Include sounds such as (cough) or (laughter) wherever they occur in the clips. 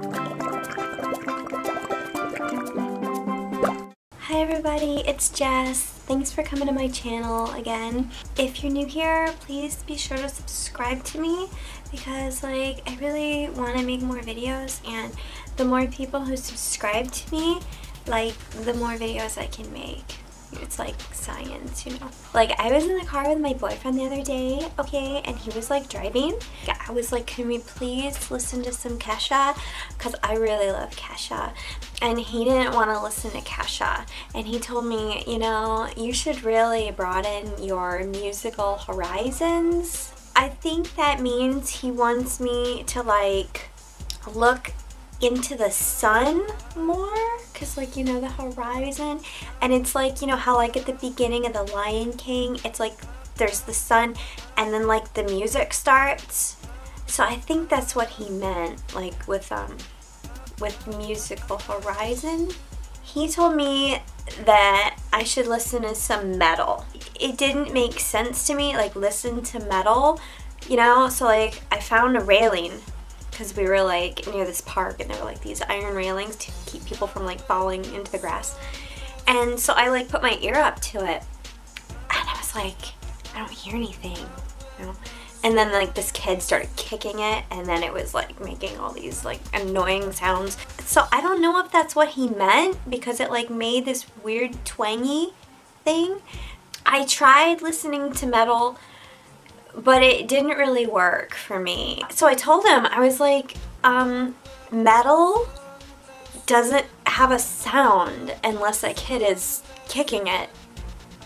Hi everybody, it's Jess. Thanks for coming to my channel again. If you're new here, please be sure to subscribe to me because like I really want to make more videos and the more people who subscribe to me, like the more videos I can make it's like science, you know. Like I was in the car with my boyfriend the other day, okay, and he was like driving. I was like, can we please listen to some Kesha? Because I really love Kesha. And he didn't want to listen to Kesha. And he told me, you know, you should really broaden your musical horizons. I think that means he wants me to like look into the sun more because like you know the horizon. And it's like you know how like at the beginning of the Lion King it's like there's the sun and then like the music starts. So I think that's what he meant like with um with musical horizon. He told me that I should listen to some metal. It didn't make sense to me like listen to metal you know? So like I found a railing because we were like near this park and there were like these iron railings to keep people from like falling into the grass. And so I like put my ear up to it and I was like, I don't hear anything, you know? And then like this kid started kicking it and then it was like making all these like annoying sounds. So I don't know if that's what he meant because it like made this weird twangy thing. I tried listening to metal but it didn't really work for me. So I told him, I was like, um, metal doesn't have a sound unless a kid is kicking it.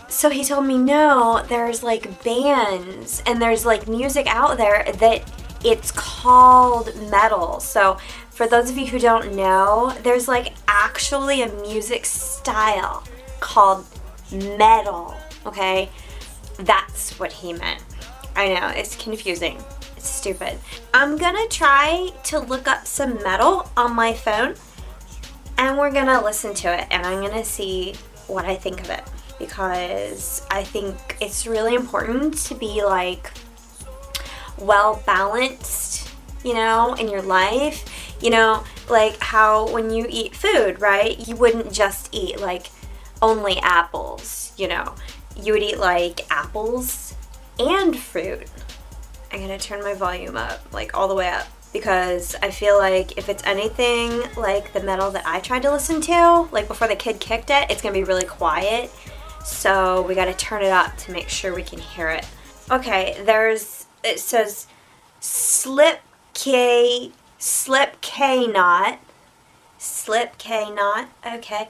So he told me, no, there's like bands and there's like music out there that it's called metal. So for those of you who don't know, there's like actually a music style called metal, okay? That's what he meant. I know, it's confusing. It's stupid. I'm gonna try to look up some metal on my phone and we're gonna listen to it and I'm gonna see what I think of it because I think it's really important to be like well balanced, you know, in your life. You know, like how when you eat food, right, you wouldn't just eat like only apples, you know. You would eat like apples and fruit. I'm gonna turn my volume up, like all the way up, because I feel like if it's anything like the metal that I tried to listen to, like before the kid kicked it, it's gonna be really quiet. So we gotta turn it up to make sure we can hear it. Okay, there's, it says slip K, slip K knot, slip K knot, okay.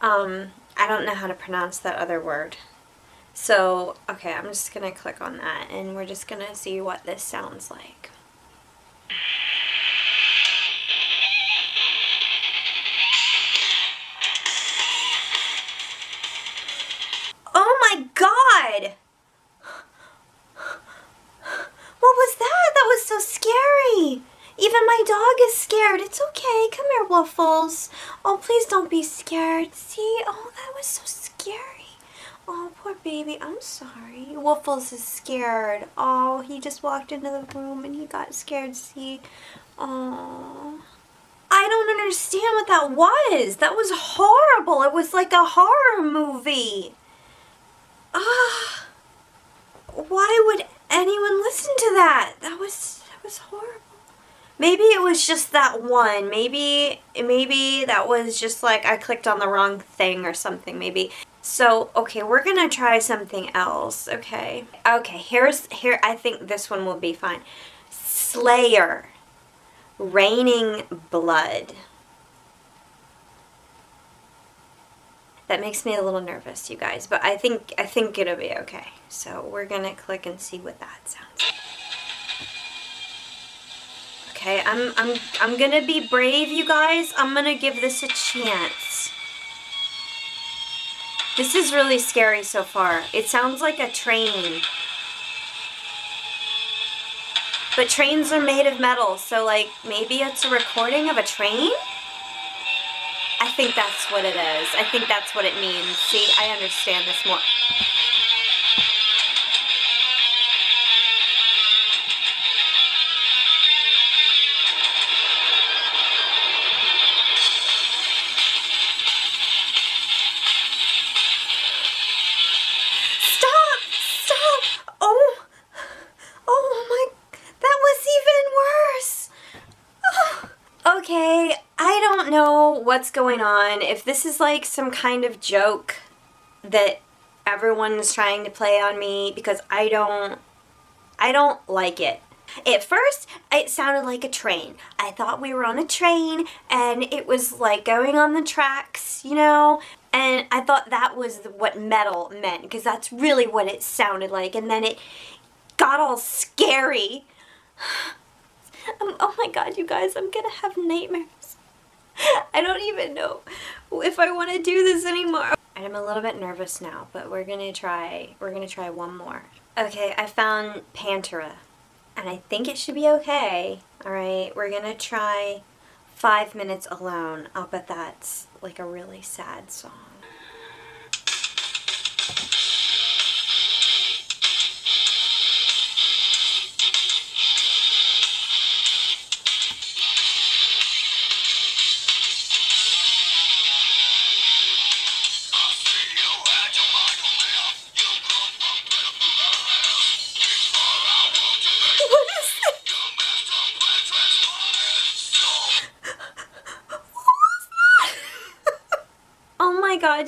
Um, I don't know how to pronounce that other word. So, okay, I'm just going to click on that and we're just going to see what this sounds like. Oh my god! What was that? That was so scary! Even my dog is scared. It's okay. Come here, Waffles. Oh, please don't be scared. See? Oh, that was so scary. Oh, poor baby. I'm sorry. Waffles is scared. Oh, he just walked into the room and he got scared. See? Oh. I don't understand what that was. That was horrible. It was like a horror movie. Ah. Why would anyone listen to that? That was that was horrible. Maybe it was just that one. Maybe maybe that was just like I clicked on the wrong thing or something. Maybe so, okay, we're gonna try something else, okay? Okay, here's, here, I think this one will be fine. Slayer, Raining Blood. That makes me a little nervous, you guys, but I think, I think it'll be okay. So we're gonna click and see what that sounds like. Okay, I'm, I'm, I'm gonna be brave, you guys. I'm gonna give this a chance. This is really scary so far. It sounds like a train. But trains are made of metal, so like maybe it's a recording of a train? I think that's what it is. I think that's what it means. See, I understand this more. What's going on. If this is like some kind of joke that everyone's trying to play on me because I don't I don't like it. At first, it sounded like a train. I thought we were on a train and it was like going on the tracks, you know? And I thought that was what metal meant because that's really what it sounded like. And then it got all scary. (sighs) Um, oh my god, you guys, I'm gonna have nightmares. (laughs) I don't even know if I want to do this anymore. I'm a little bit nervous now, but we're gonna try, we're gonna try one more. Okay, I found Pantera, and I think it should be okay. Alright, we're gonna try Five Minutes Alone. I'll bet that's like a really sad song.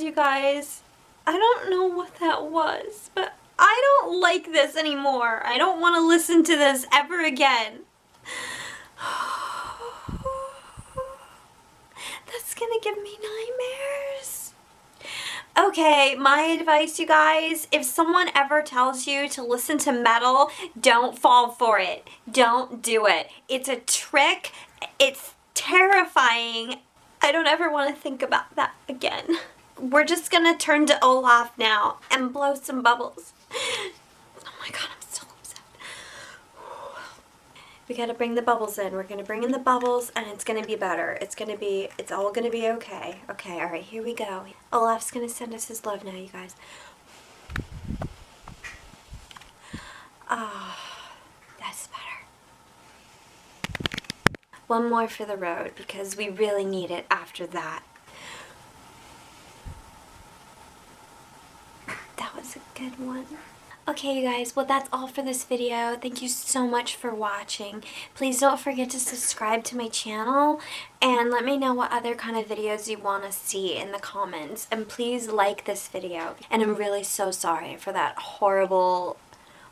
You guys. I don't know what that was, but I don't like this anymore. I don't want to listen to this ever again. (sighs) That's gonna give me nightmares. Okay, my advice, you guys, if someone ever tells you to listen to metal, don't fall for it. Don't do it. It's a trick. It's terrifying. I don't ever want to think about that again (laughs) we're just gonna turn to Olaf now and blow some bubbles. Oh my god, I'm so upset. We gotta bring the bubbles in. We're gonna bring in the bubbles and it's gonna be better. It's gonna be, it's all gonna be okay. Okay, alright, here we go. Olaf's gonna send us his love now, you guys. Ah, oh, that's better. One more for the road because we really need it after that. was a good one. Okay you guys, well that's all for this video. Thank you so much for watching. Please don't forget to subscribe to my channel and let me know what other kind of videos you want to see in the comments. And please like this video. And I'm really so sorry for that horrible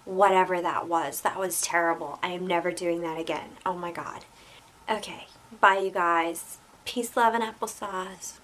whatever that was. That was terrible. I am never doing that again. Oh my god. Okay, bye you guys. Peace, love, and applesauce.